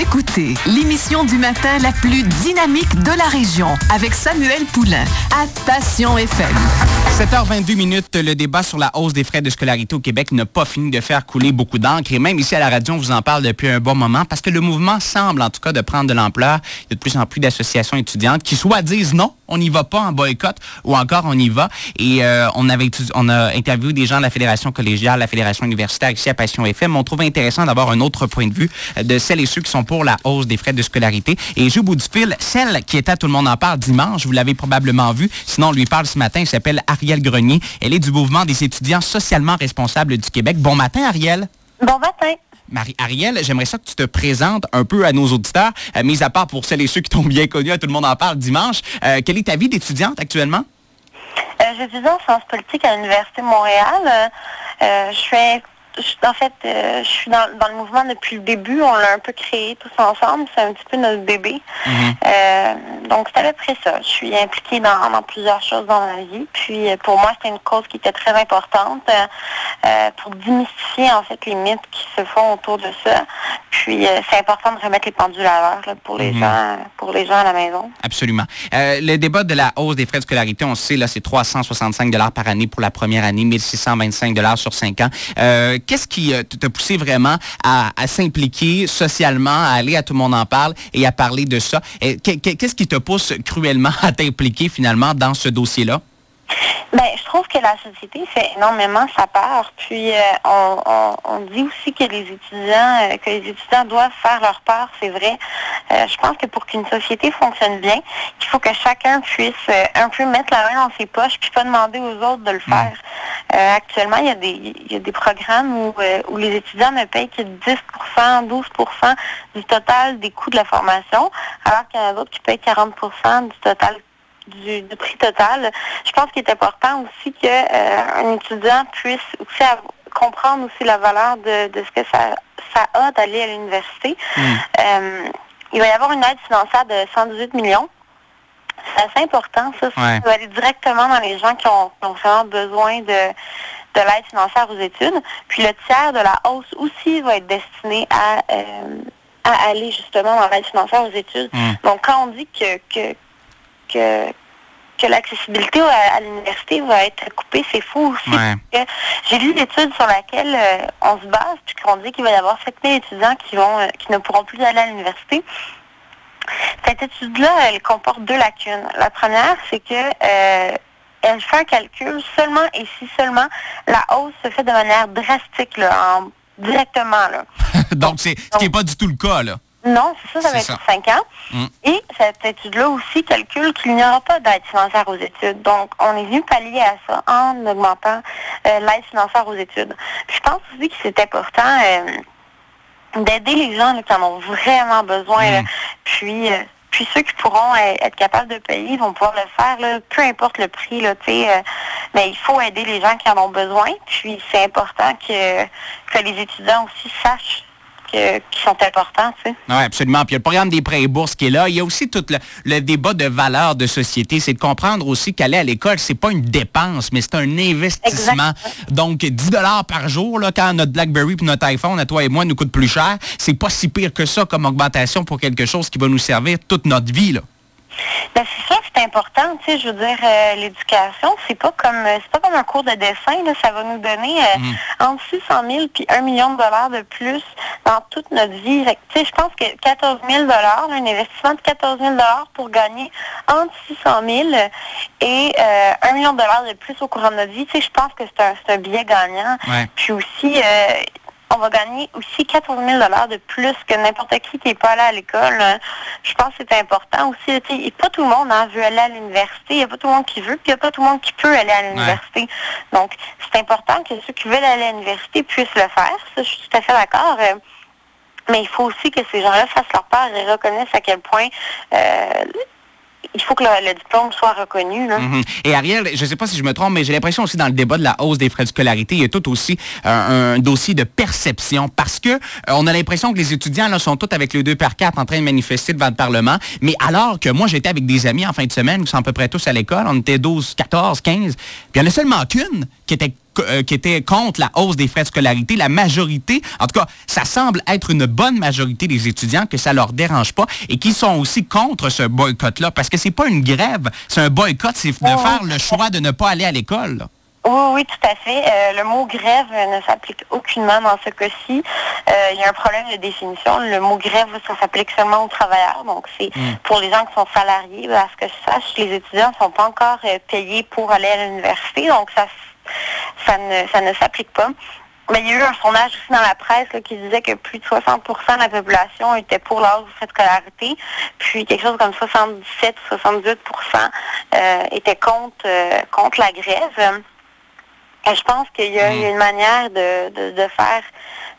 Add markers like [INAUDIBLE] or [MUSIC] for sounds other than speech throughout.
Écoutez l'émission du matin la plus dynamique de la région avec Samuel Poulain à Passion FM. 7h22 minutes, le débat sur la hausse des frais de scolarité au Québec n'a pas fini de faire couler beaucoup d'encre. Et même ici à la radio, on vous en parle depuis un bon moment parce que le mouvement semble en tout cas de prendre de l'ampleur. Il y a de plus en plus d'associations étudiantes qui soit disent non, on n'y va pas en boycott ou encore on y va. Et euh, on, avait on a interviewé des gens de la Fédération collégiale, la Fédération universitaire ici à Passion FM. On trouve intéressant d'avoir un autre point de vue de celles et ceux qui sont pour la hausse des frais de scolarité. Et je bout du fil, celle qui était à Tout le monde en parle dimanche, vous l'avez probablement vu, sinon on lui parle ce matin, elle s'appelle Ariel Grenier. Elle est du mouvement des étudiants socialement responsables du Québec. Bon matin, Ariel. Bon matin. Marie-Ariel, j'aimerais ça que tu te présentes un peu à nos auditeurs, euh, mis à part pour celles et ceux qui t'ont bien connu, à tout le monde en parle dimanche. Euh, quelle est ta vie d'étudiante actuellement? Euh, J'étudie en sciences politiques à l'Université de Montréal. je en fait, euh, je suis dans, le mouvement depuis le début. On l'a un peu créé tous ensemble. C'est un petit peu notre bébé. Mhm. Euh, donc, c'est à peu près ça. Je suis impliquée dans, plusieurs choses dans ma vie. Puis, euh, pour moi, c'était une cause qui était très importante pour démystifier, en fait, les mythes qui se font autour de ça. Puis, c'est important de remettre les pendules à l'heure pour, les mhm. gens, pour les gens à la maison. Absolument. le débat de la hausse des frais de scolarité, on sait, là, c'est 365 par année pour la première année, 1625 sur cinq ans qu'est-ce qui euh, t'a poussé vraiment à, s'impliquer socialement, à aller à Tout le monde en parle et à parler de ça? Qu'est-ce qui te pousse cruellement [LAUGHS] à t'impliquer finalement dans ce dossier-là? Ben, je trouve que la société fait énormément sa part. Puis euh, on, dit aussi que les étudiants, euh, que les étudiants doivent faire leur part, c'est vrai. Euh, je pense que pour qu'une société fonctionne bien, il faut que chacun puisse un peu mettre la main dans ses poches, puis pas demander aux autres de le mm. faire. actuellement, il y, a des, il y a des programmes où, où les étudiants ne payent que 10% 12% du total des coûts de la formation, alors qu'il y en a d'autres qui payent 40% du total du, prix total. Je pense qu'il est important aussi qu'un euh, étudiant puisse aussi comprendre aussi la valeur de, ce que ça, ça a d'aller à l'université. Mm. Euh, il va y avoir une aide financière de 118 millions. C'est assez important, ça. Ça va aller directement dans les gens qui ont, vraiment besoin de, de l'aide financière aux études. Puis le tiers de la hausse aussi va être destiné à, euh, à aller justement dans l'aide financière aux études. Mm. Donc quand on dit que, que que, que l'accessibilité à, l'université va être coupée, c'est fou aussi. J'ai lu l'étude sur laquelle euh, on se base, puis qu'on dit qu'il va y avoir 7000 étudiants qui vont euh, qui ne pourront plus aller à l'université. Cette étude-là, elle comporte deux lacunes. La première, c'est que euh, elle fait un calcul seulement et si seulement la hausse se fait de manière drastique, là, directement. Là. [LAUGHS] Donc, c'est ce qui n'est pas du tout le cas, là. Non, c'est ça, ça va être 5 ans. Mm. Et cette étude-là aussi calcule qu'il n'y aura pas d'aide financière aux études. Donc, on est venu pallier à ça en augmentant euh, l'aide financière aux études. je pense aussi que c'est important euh, d'aider les gens qui en ont vraiment besoin. Mm. Puis, euh, puis ceux qui pourront être capables de payer vont pouvoir le faire, peu importe le prix. Là, mais il faut aider les gens qui en ont besoin. Puis c'est important que, que les étudiants aussi sachent qui sont importants. Tu sais. Oui, absolument. Puis il y a le programme des prêts et bourses qui est là. Il y a aussi tout le, débat de valeur de société. C'est de comprendre aussi qu'aller à l'école, c'est pas une dépense, mais c'est un investissement. Donc, 10 par jour, là, quand notre BlackBerry et notre iPhone, à toi et moi, nous coûte plus cher, c'est pas si pire que ça comme augmentation pour quelque chose qui va nous servir toute notre vie. Là. Ben, c'est ça, c'est important. Tu sais, je veux dire, euh, l'éducation, c'est pas comme euh, c'est pas comme un cours de dessin. Là, ça va nous donner euh, mm. entre 600 000 puis 1 million de dollars de plus dans toute notre vie. Tu sais, je pense que 14 000 dollars, un investissement de 14 000 dollars pour gagner entre 600 000 et 1 million de dollars de plus au courant de notre vie. Tu sais, je pense que c'est un, un billet gagnant. Puis aussi, on va gagner aussi 14 000 de plus que n'importe qui qui n'est pas allé à l'école. Je pense que c'est important aussi. Et pas tout le monde hein, veut aller à l'université. Il n'y a pas tout le monde qui veut, puis il n'y a pas tout le monde qui peut aller à l'université. Donc, c'est important que ceux qui veulent aller à l'université puissent le faire. Ça, je suis tout à fait d'accord. Mais il faut aussi que ces gens-là fassent leur part et reconnaissent à quel point euh, il faut que le, diplôme soit reconnu. Mhm. Et Ariel, je ne sais pas si je me trompe, mais j'ai l'impression aussi dans le débat de la hausse des frais de scolarité, il y a tout aussi euh, un dossier de perception parce que euh, on a l'impression que les étudiants là, sont tous avec le 2 par 4 en train de manifester devant le Parlement. Mais alors que moi, j'étais avec des amis en fin de semaine, qui sont à peu près tous à l'école, on était 12, 14, 15, puis il n'y en a seulement qu'une qui était euh, qui étaient contre la hausse des frais de scolarité. La majorité, en tout cas, ça semble être une bonne majorité des étudiants que ça leur dérange pas et qui sont aussi contre ce boycott-là. Parce que c'est pas une grève, c'est un boycott, c'est de faire le choix de ne pas aller à l'école. Oui, oui, tout à fait. Euh, le mot grève ne s'applique aucunement dans ce cas-ci. Euh, il y a un problème de définition. Le mot grève, ça s'applique seulement aux travailleurs. Donc, c'est hmm. pour les gens qui sont salariés. Parce que je sache, les étudiants ne sont pas encore payés pour aller à l'université. Donc, ça, ça ne, ça ne s'applique pas. Mais il y a eu un sondage aussi dans la presse qui disait que plus de 60% de la population était pour hausse de scolarité, puis quelque chose comme 77 ou 78% euh, était contre, contre la grève je pense qu'il y, a hmm. une manière de, faire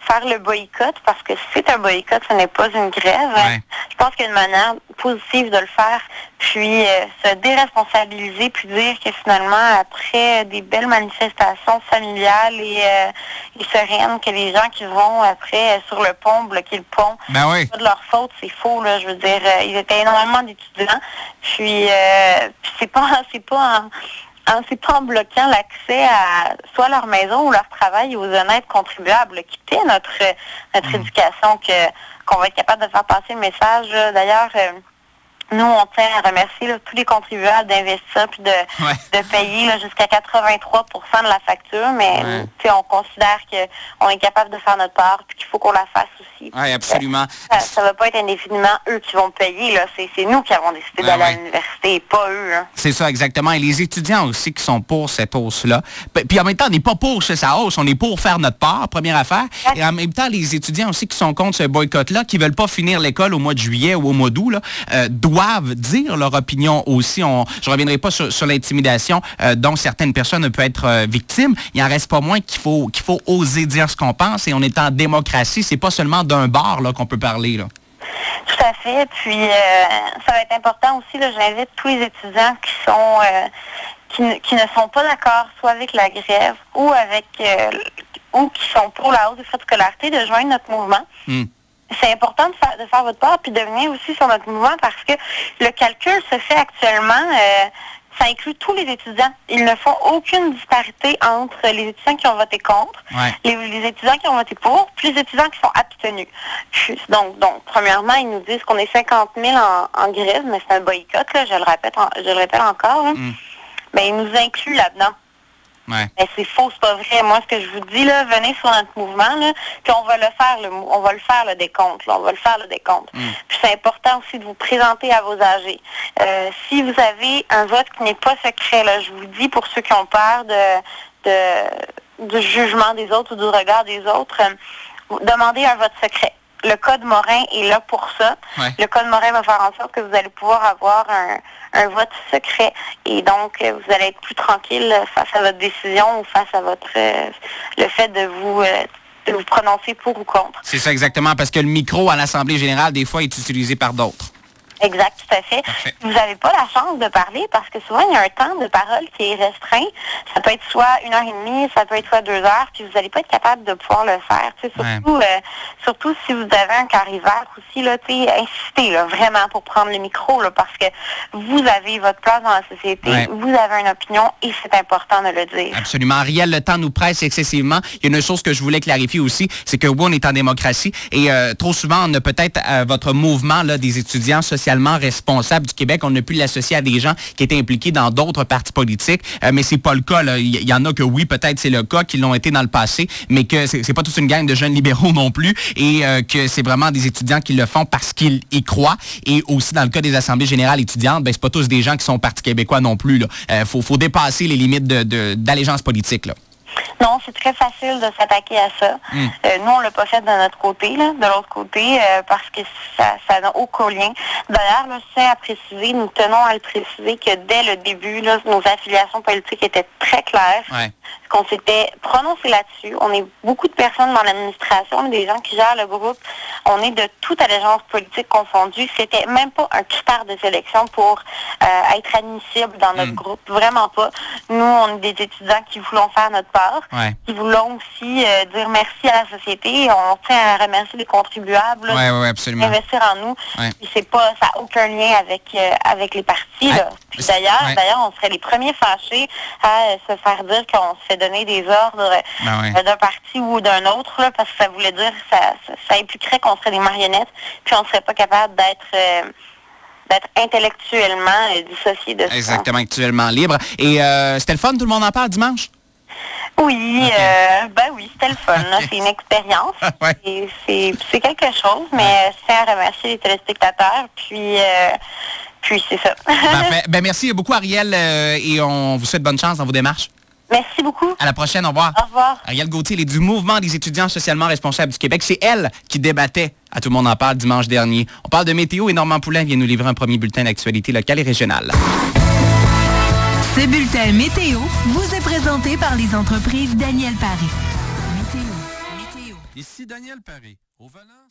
faire le boycott parce que c'est un boycott, ce n'est pas une grève. Je pense qu'il y a une manière positive de le faire, puis euh, se déresponsabiliser, puis dire que finalement, après des belles manifestations familiales et, euh, sereines, que les gens qui vont après euh, sur le pont bloquer le pont, ben oui. pas de leur faute, c'est faux. Là, je veux dire, ils étaient énormément d'étudiants, puis, puis c'est pas [LAUGHS] c'est pas en, en c'est pas en bloquant l'accès à soit leur maison ou leur travail aux honnêtes contribuables qui paient notre, notre mmh. éducation que qu'on va être capable de faire passer le message. D'ailleurs, euh, nous, on tient à remercier tous les contribuables d'investir puis de, de payer jusqu'à 83% de la facture, mais on considère qu'on est capable de faire notre part puis qu'il faut qu'on la fasse aussi. Oui, absolument. Ça ne va pas être indéfiniment eux qui vont payer. C'est nous qui avons décidé d'aller à l'université, pas eux. Hein. C'est ça, exactement. Et les étudiants aussi qui sont pour cette hausse-là. Puis en même temps, on n'est pas pour sa hausse, on est pour faire notre part, première affaire. Et en même temps, les étudiants aussi qui sont contre ce boycott-là, qui ne veulent pas finir l'école au mois de juillet ou au mois d'août, euh, doivent dire leur opinion aussi. On, je ne reviendrai pas sur, l'intimidation euh, dont certaines personnes peuvent être euh, victimes. Il n'en reste pas moins qu'il faut, qu'il faut oser dire ce qu'on pense et on est en démocratie. C'est pas seulement d'un bar qu'on peut parler. Là. Tout à fait. Puis euh, ça va être important aussi. J'invite tous les étudiants qui sont qui, ne sont pas d'accord soit avec la grève ou avec ou qui sont pour la hausse des frais de scolarité de joindre notre mouvement. Hmm c'est important de faire, de faire votre part puis de venir aussi sur notre mouvement parce que le calcul se fait actuellement. Euh, ça inclut tous les étudiants. Ils ne font aucune disparité entre les étudiants qui ont voté contre, les, étudiants qui ont voté pour, puis les étudiants qui sont abstenus. donc, donc, premièrement, ils nous disent qu'on est 50 000 en, grève, mais c'est un boycott, je le répète, je le répète encore. Mm. Mais ils nous incluent là-dedans. Mais c'est faux, c'est pas vrai. Moi, ce que je vous dis, là, venez sur notre mouvement, là, puis on va le faire, le, on va le faire le décompte, on va le faire le décompte. Mm. Puis c'est important aussi de vous présenter à vos âgés. Euh, si vous avez un vote qui n'est pas secret, là, je vous dis pour ceux qui ont peur de, de du jugement des autres ou du regard des autres, euh, demandez un vote secret le code Morin est là pour ça. Le code Morin va faire en sorte que vous allez pouvoir avoir un, vote secret et donc euh, vous allez être plus tranquille face à votre décision ou face à votre euh, le fait de vous euh, de vous prononcer pour ou contre. C'est ça exactement parce que le micro à l'Assemblée générale des fois est utilisé par d'autres. Exact, tout à fait. Vous n'avez pas la chance de parler parce que souvent, il y a un temps de parole qui est restreint. Ça peut être soit une heure et demie, ça peut être soit deux heures, puis vous n'allez pas être capable de pouvoir le faire. surtout, euh, surtout si vous avez un carrière aussi, là, insistez là, vraiment pour prendre le micro là, parce que vous avez votre place dans la société, vous avez une opinion et c'est important de le dire. Absolument. Ariel, le temps nous presse excessivement. Il y a une chose que je voulais clarifier aussi, c'est que oui, on est en démocratie et euh, trop souvent, on a peut-être euh, votre mouvement là, des étudiants sociaux responsable du Québec. On a pu l'associer à des gens qui étaient impliqués dans d'autres partis politiques, euh, mais c'est pas le cas. Il y, en a que oui, peut-être c'est le cas, qui l'ont été dans le passé, mais que c'est pas toute une gang de jeunes libéraux non plus, et euh, que c'est vraiment des étudiants qui le font parce qu'ils y croient. Et aussi dans le cas des assemblées générales étudiantes, ben c'est pas tous des gens qui sont partis québécois non plus. Il euh, faut, dépasser les limites d'allégeance politique. Non, c'est très facile de s'attaquer à ça. Hmm. Euh, nous, on l'a pas fait de notre côté, là, de l'autre côté, euh, parce que ça n'a aucun lien. D'ailleurs, c'est à préciser, nous tenons à le préciser que dès le début, là, nos affiliations politiques étaient très claires. Qu'on s'était prononcé là-dessus. On est beaucoup de personnes dans l'administration, des gens qui gèrent le groupe. On est de toute allégeance politique confondue. C'était même pas un critère de sélection pour euh, être admissible dans notre Mm. groupe. Vraiment pas. Nous, on est des étudiants qui voulons faire notre part, Ouais. qui voulons aussi euh, dire merci à la société. On tient à remercier les contribuables. là, Ouais, ouais, ouais, absolument. investir en nous. C'est pas, ça n'a aucun lien avec euh, avec les partis. d'ailleurs, d'ailleurs, on serait les premiers fâchés à se faire dire qu'on se fait donner des ordres Ben d'un parti ou d'un autre, là, parce que ça voulait dire ça, ça, ça impliquerait qu'on serait des marionnettes, puis on serait pas capable d'être euh, d'être intellectuellement euh, dissocié de ça. Exactement, actuellement libre. Et euh, c'était le fun, tout le monde en parle dimanche? Oui, euh, ben oui, c'était le fun. [LAUGHS] C'est une expérience. Ouais. C'est c'est quelque chose, mais je tiens à remercier les téléspectateurs. Puis, euh, puis c'est ça. [LAUGHS] Ben, merci beaucoup, Ariel, et on vous souhaite bonne chance dans vos démarches. Merci beaucoup. À la prochaine, au revoir. Au revoir. Ariel Gauthier, elle est du Mouvement des étudiants socialement responsables du Québec. C'est elle qui débattait à Tout le monde en parle dimanche dernier. On parle de météo et Normand Poulain vient nous livrer un premier bulletin d'actualité locale et régionale. Ce bulletin météo vous est présenté par les entreprises Daniel Paris. Météo. Météo. Ici Daniel Paré. Au volant,